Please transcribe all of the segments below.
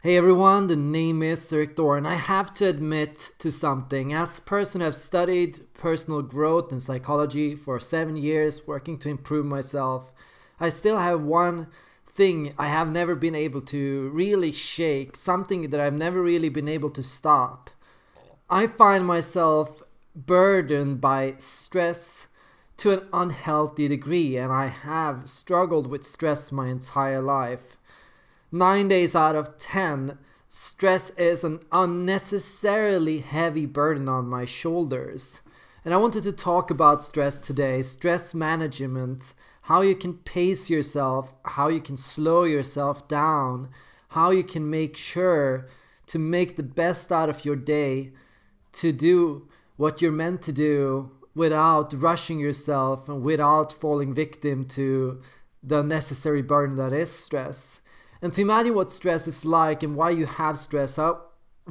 Hey everyone, the name is Erik and I have to admit to something. As a person who have studied personal growth and psychology for seven years, working to improve myself, I still have one thing I have never been able to really shake, something that I've never really been able to stop. I find myself burdened by stress to an unhealthy degree, and I have struggled with stress my entire life nine days out of ten, stress is an unnecessarily heavy burden on my shoulders. And I wanted to talk about stress today stress management, how you can pace yourself, how you can slow yourself down, how you can make sure to make the best out of your day, to do what you're meant to do without rushing yourself and without falling victim to the necessary burden that is stress. And to imagine what stress is like and why you have stress, I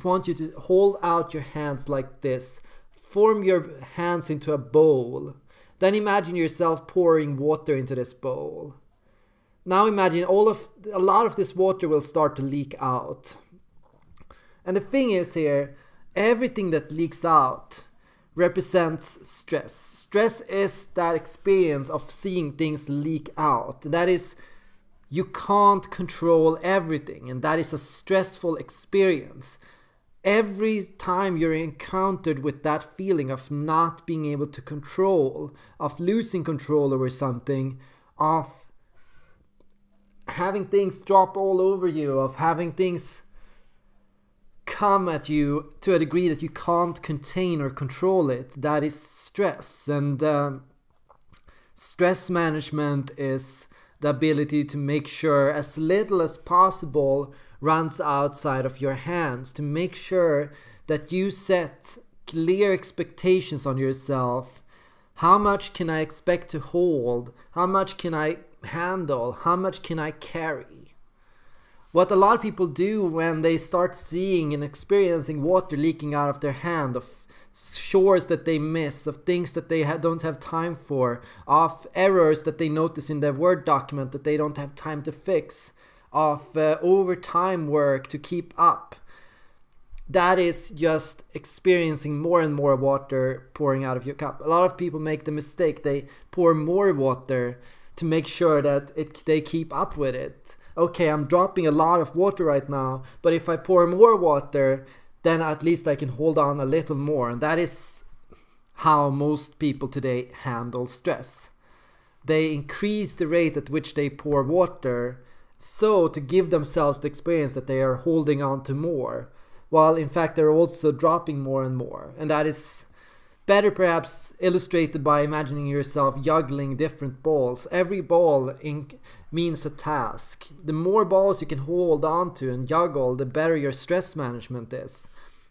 want you to hold out your hands like this. Form your hands into a bowl. Then imagine yourself pouring water into this bowl. Now imagine all of a lot of this water will start to leak out. And the thing is here, everything that leaks out represents stress. Stress is that experience of seeing things leak out. That is you can't control everything, and that is a stressful experience. Every time you're encountered with that feeling of not being able to control, of losing control over something, of having things drop all over you, of having things come at you to a degree that you can't contain or control it, that is stress. And um, stress management is the ability to make sure as little as possible runs outside of your hands, to make sure that you set clear expectations on yourself. How much can I expect to hold? How much can I handle? How much can I carry? What a lot of people do when they start seeing and experiencing water leaking out of their hand, of chores that they miss, of things that they ha- don't have time for, of errors that they notice in their Word document that they don't have time to fix, of uh, overtime work to keep up. That is just experiencing more and more water pouring out of your cup. A lot of people make the mistake they pour more water to make sure that it, they keep up with it. Okay, I'm dropping a lot of water right now, but if I pour more water, then at least I can hold on a little more. And that is how most people today handle stress. They increase the rate at which they pour water so to give themselves the experience that they are holding on to more, while in fact they're also dropping more and more. And that is better perhaps illustrated by imagining yourself juggling different balls. Every ball in, means a task. The more balls you can hold on to and juggle, the better your stress management is.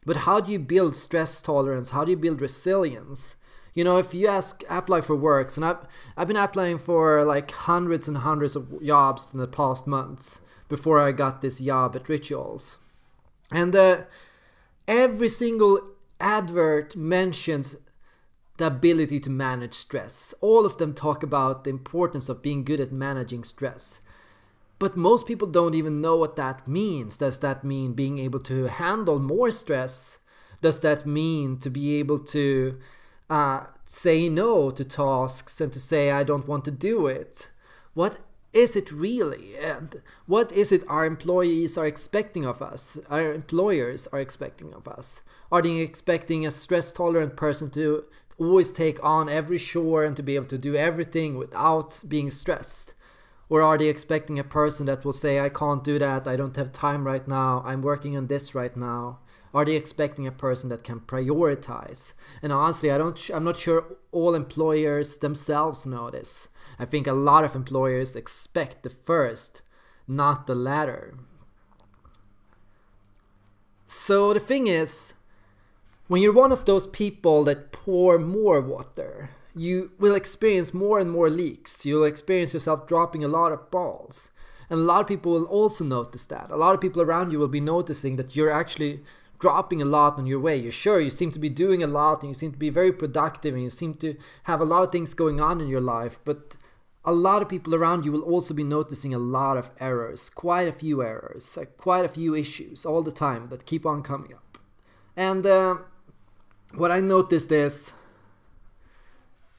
But how do you build stress tolerance? How do you build resilience? You know, if you ask apply for works, and I've, I've been applying for like hundreds and hundreds of jobs in the past months before I got this job at Rituals. And uh, every single advert mentions the ability to manage stress. All of them talk about the importance of being good at managing stress. But most people don't even know what that means. Does that mean being able to handle more stress? Does that mean to be able to uh, say no to tasks and to say, I don't want to do it? What is it really? And what is it our employees are expecting of us? Our employers are expecting of us? Are they expecting a stress tolerant person to always take on every chore and to be able to do everything without being stressed? Or are they expecting a person that will say, I can't do that, I don't have time right now, I'm working on this right now? Are they expecting a person that can prioritize? And honestly, I don't I'm not sure all employers themselves know this. I think a lot of employers expect the first, not the latter. So the thing is, when you're one of those people that pour more water, you will experience more and more leaks. You'll experience yourself dropping a lot of balls. And a lot of people will also notice that. A lot of people around you will be noticing that you're actually dropping a lot on your way. You're sure you seem to be doing a lot and you seem to be very productive and you seem to have a lot of things going on in your life, but a lot of people around you will also be noticing a lot of errors, quite a few errors, quite a few issues all the time that keep on coming up. And uh, what I noticed is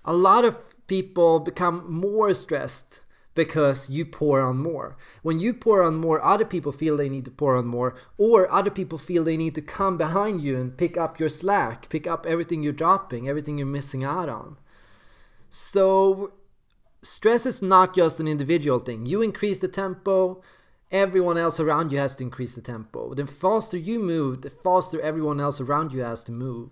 a lot of people become more stressed because you pour on more. When you pour on more, other people feel they need to pour on more, or other people feel they need to come behind you and pick up your slack, pick up everything you're dropping, everything you're missing out on. So, stress is not just an individual thing. You increase the tempo, everyone else around you has to increase the tempo. The faster you move, the faster everyone else around you has to move.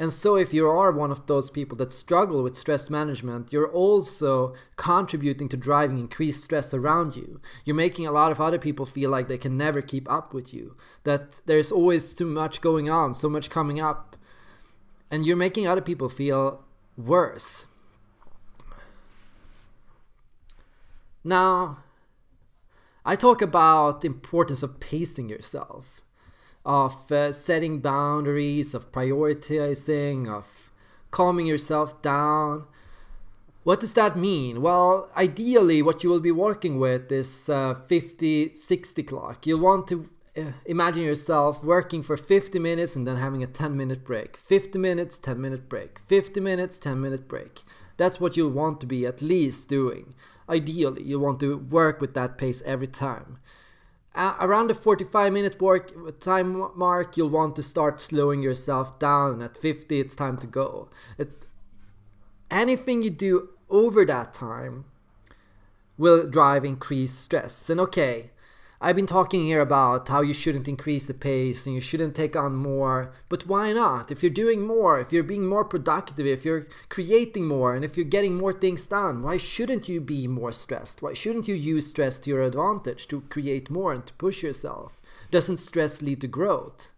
And so, if you are one of those people that struggle with stress management, you're also contributing to driving increased stress around you. You're making a lot of other people feel like they can never keep up with you, that there's always too much going on, so much coming up. And you're making other people feel worse. Now, I talk about the importance of pacing yourself of uh, setting boundaries, of prioritizing, of calming yourself down. What does that mean? Well, ideally, what you will be working with is uh, 50 60 clock. You'll want to uh, imagine yourself working for 50 minutes and then having a 10 minute break. 50 minutes, 10 minute break. 50 minutes, 10 minute break. That's what you'll want to be at least doing. Ideally, you want to work with that pace every time uh, around the 45 minute work time mark you'll want to start slowing yourself down. At 50 it's time to go. It's anything you do over that time will drive increased stress. And okay I've been talking here about how you shouldn't increase the pace and you shouldn't take on more, but why not? If you're doing more, if you're being more productive, if you're creating more, and if you're getting more things done, why shouldn't you be more stressed? Why shouldn't you use stress to your advantage to create more and to push yourself? Doesn't stress lead to growth?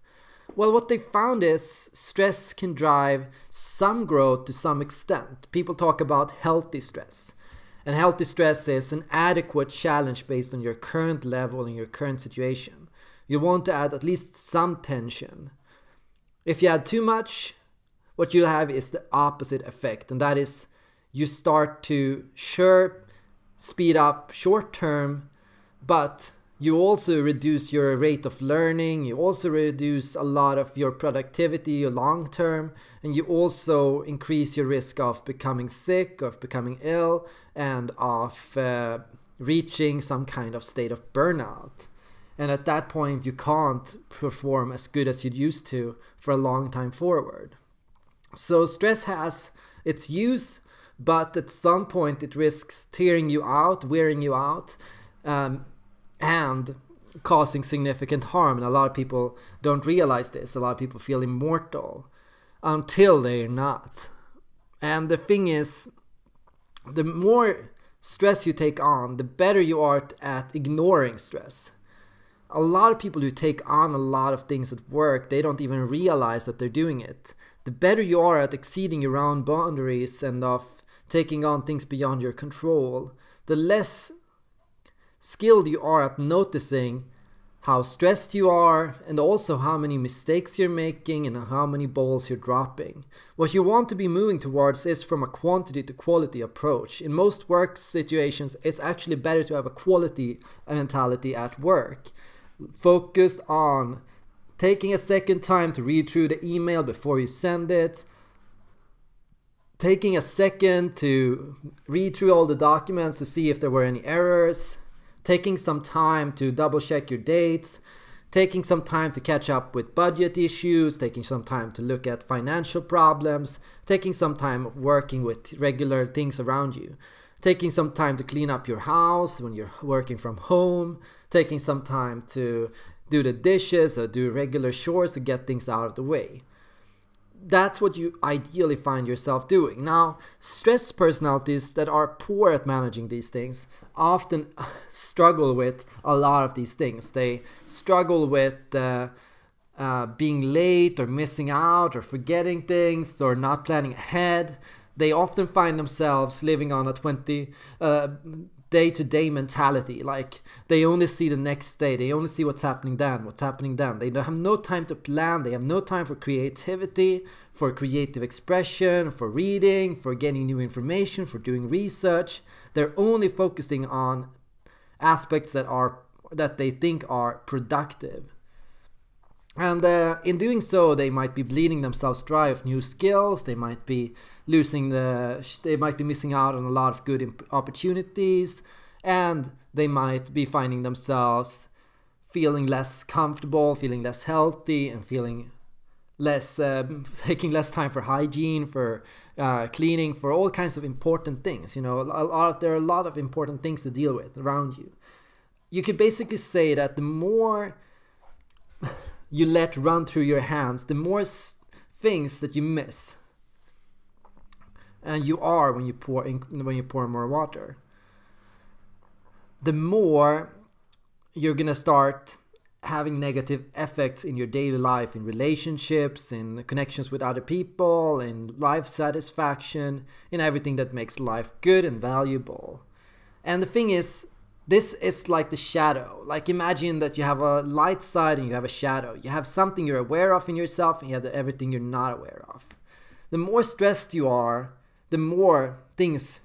Well, what they found is stress can drive some growth to some extent. People talk about healthy stress. And healthy stress is an adequate challenge based on your current level and your current situation. You want to add at least some tension. If you add too much, what you'll have is the opposite effect, and that is you start to sure speed up short term, but you also reduce your rate of learning you also reduce a lot of your productivity your long term and you also increase your risk of becoming sick of becoming ill and of uh, reaching some kind of state of burnout. And at that point you can't perform as good as you used to for a long time forward. So stress has its use but at some point it risks tearing you out wearing you out um, and causing significant harm. And a lot of people don't realize this. A lot of people feel immortal until they're not. And the thing is, the more stress you take on, the better you are at ignoring stress. A lot of people who take on a lot of things at work, they don't even realize that they're doing it. The better you are at exceeding your own boundaries and of taking on things beyond your control, the less skilled you are at noticing how stressed you are and also how many mistakes you're making and how many balls you're dropping. What you want to be moving towards is from a quantity to quality approach. In most work situations, it's actually better to have a quality mentality at work, focused on taking a second time to read through the email before you send it, taking a second to read through all the documents to see if there were any errors, taking some time to double check your dates, taking some time to catch up with budget issues, taking some time to look at financial problems, taking some time working with regular things around you, taking some time to clean up your house when you're working from home, taking some time to do the dishes or do regular chores to get things out of the way that's what you ideally find yourself doing. Now, stress personalities that are poor at managing these things often struggle with a lot of these things. They struggle with uh, uh, being late or missing out or forgetting things or not planning ahead. They often find themselves living on a 20, uh, day to day mentality. Like they only see the next day, they only see what's happening then, what's happening then. They don't have no time to plan, they have no time for creativity, for creative expression, for reading, for getting new information, for doing research. They're only focusing on aspects that are that they think are productive. And uh, in doing so, they might be bleeding themselves dry of new skills. They might be losing the. They might be missing out on a lot of good opportunities, and they might be finding themselves feeling less comfortable, feeling less healthy, and feeling less uh, taking less time for hygiene, for uh, cleaning, for all kinds of important things. You know, lot, there are a lot of important things to deal with around you. You could basically say that the more you let run through your hands, the more things that you miss. And you are when you pour in, when you pour more water. The more you're gonna start having negative effects in your daily life, in relationships, in connections with other people, in life satisfaction, in everything that makes life good and valuable. And the thing is, this is like the shadow. Like imagine that you have a light side and you have a shadow. You have something you're aware of in yourself and you have everything you're not aware of. The more stressed you are, the more things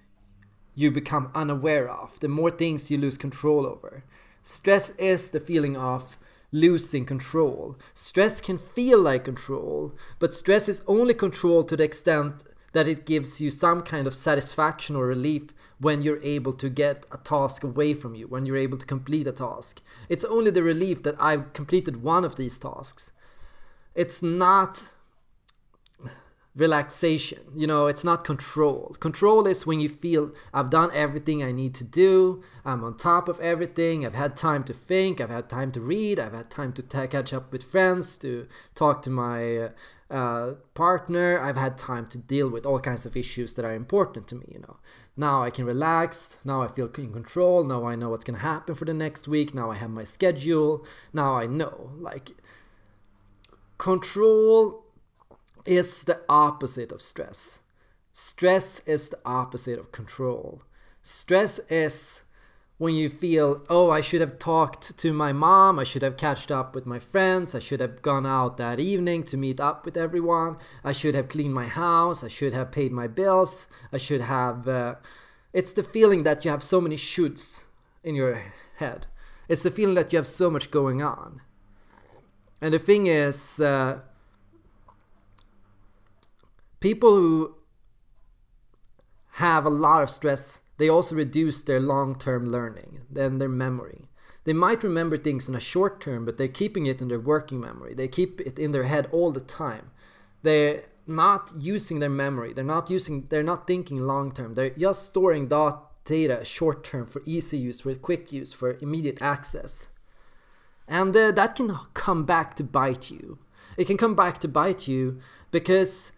you become unaware of, the more things you lose control over. Stress is the feeling of losing control. Stress can feel like control, but stress is only control to the extent that it gives you some kind of satisfaction or relief when you're able to get a task away from you, when you're able to complete a task. It's only the relief that I've completed one of these tasks. It's not relaxation, you know, it's not control. Control is when you feel I've done everything I need to do, I'm on top of everything, I've had time to think, I've had time to read, I've had time to catch up with friends, to talk to my uh, partner, I've had time to deal with all kinds of issues that are important to me, you know. Now I can relax. Now I feel in control. Now I know what's going to happen for the next week. Now I have my schedule. Now I know. Like, control is the opposite of stress. Stress is the opposite of control. Stress is when you feel, oh, I should have talked to my mom, I should have catched up with my friends, I should have gone out that evening to meet up with everyone, I should have cleaned my house, I should have paid my bills, I should have. Uh, it's the feeling that you have so many shoots in your head. It's the feeling that you have so much going on. And the thing is, uh, people who have a lot of stress they also reduce their long-term learning and their memory. They might remember things in a short term, but they're keeping it in their working memory. They keep it in their head all the time. They're not using their memory. They're not using. They're not thinking long term. They're just storing data short term for easy use, for quick use, for immediate access. And uh, that can come back to bite you. It can come back to bite you because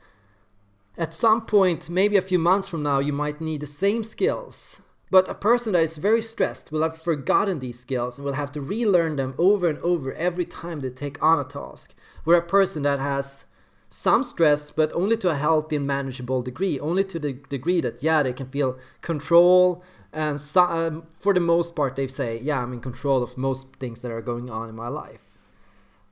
at some point, maybe a few months from now, you might need the same skills. But a person that is very stressed will have forgotten these skills and will have to relearn them over and over every time they take on a task. Where a person that has some stress, but only to a healthy and manageable degree, only to the degree that, yeah, they can feel control. And so, um, for the most part, they say, yeah, I'm in control of most things that are going on in my life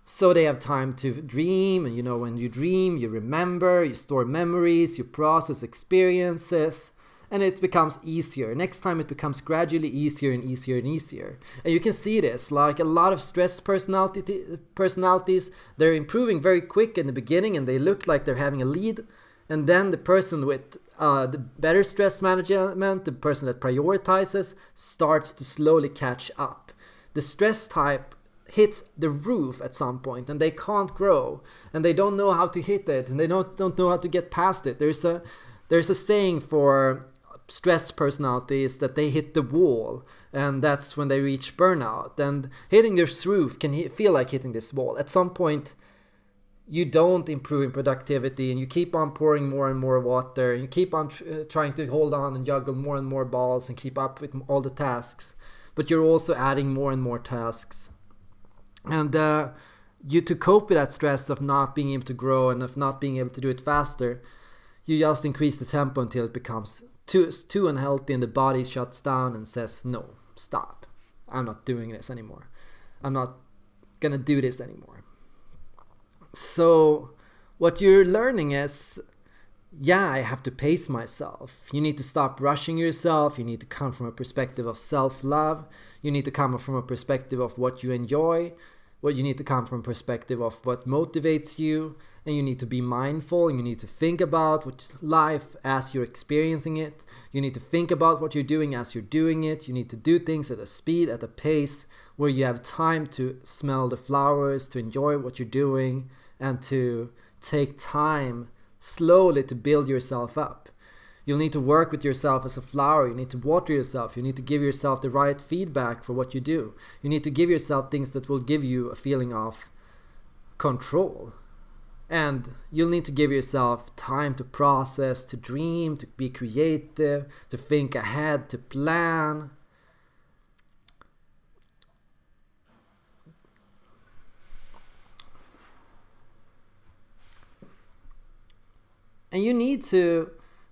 so they have time to dream and you know when you dream you remember you store memories you process experiences and it becomes easier. Next time it becomes gradually easier and easier and easier. And you can see this like a lot of stress personality personalities they're improving very quick in the beginning and they look like they're having a lead. And then the person with uh, the better stress management the person that prioritizes starts to slowly catch up. The stress type hits the roof at some point and they can't grow and they don't know how to hit it and they don't don't know how to get past it. There's a there's a saying for stress personalities that they hit the wall and that's when they reach burnout. And hitting this roof can feel like hitting this wall. At some point you don't improve in productivity and you keep on pouring more and more water and you keep on tr- uh, trying to hold on and juggle more and more balls and keep up with all the tasks. But you're also adding more and more tasks and uh, you to cope with that stress of not being able to grow and of not being able to do it faster you just increase the tempo until it becomes too too unhealthy and the body shuts down and says no stop. I'm not doing this anymore. I'm not gonna do this anymore. So what you're learning is yeah i have to pace myself. You need to stop rushing yourself. You need to come from a perspective of self-love. You need to come from a perspective of what you enjoy what you need to come from perspective of what motivates you and you need to be mindful and you need to think about what life as you're experiencing it. You need to think about what you're doing as you're doing it. You need to do things at a speed at a pace where you have time to smell the flowers to enjoy what you're doing and to take time slowly to build yourself up You'll need to work with yourself as a flower. You need to water yourself. You need to give yourself the right feedback for what you do. You need to give yourself things that will give you a feeling of control. And you'll need to give yourself time to process, to dream, to be creative, to think ahead, to plan. And you need to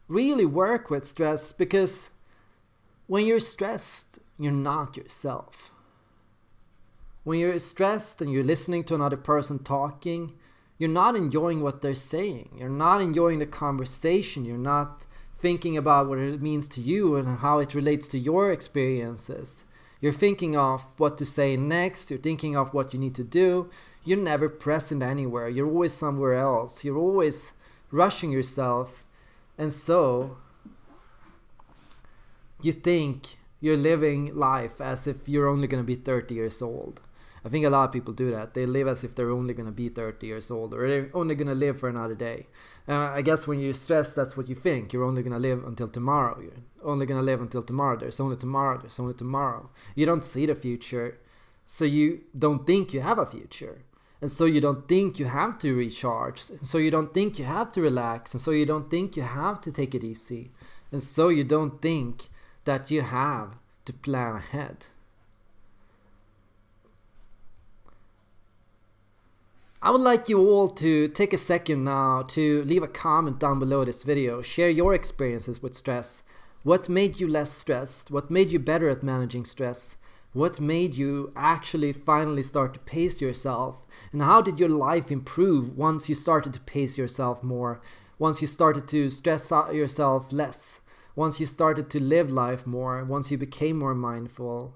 really work with stress because when you're stressed, you're not yourself. When you're stressed and you're listening to another person talking, you're not enjoying what they're saying. You're not enjoying the conversation. You're not thinking about what it means to you and how it relates to your experiences. You're thinking of what to say next. You're thinking of what you need to do. You're never present anywhere. You're always somewhere else. You're always rushing yourself and so you think you're living life as if you're only going to be 30 years old. I think a lot of people do that. They live as if they're only going to be 30 years old or they're only going to live for another day. Uh, I guess when you're stressed, that's what you think. You're only going to live until tomorrow. You're only going to live until tomorrow. There's only tomorrow. There's only tomorrow. You don't see the future. So you don't think you have a future and so you don't think you have to recharge and so you don't think you have to relax and so you don't think you have to take it easy and so you don't think that you have to plan ahead I would like you all to take a second now to leave a comment down below this video. Share your experiences with stress. What made you less stressed? What made you better at managing stress? What made you actually finally start to pace yourself? And how did your life improve once you started to pace yourself more? Once you started to stress out yourself less? Once you started to live life more? Once you became more mindful?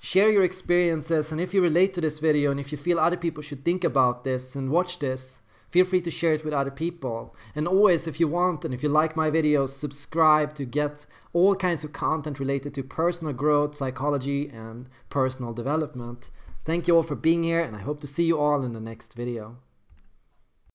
Share your experiences and if you relate to this video and if you feel other people should think about this and watch this, Feel free to share it with other people. And always, if you want and if you like my videos, subscribe to get all kinds of content related to personal growth, psychology, and personal development. Thank you all for being here, and I hope to see you all in the next video.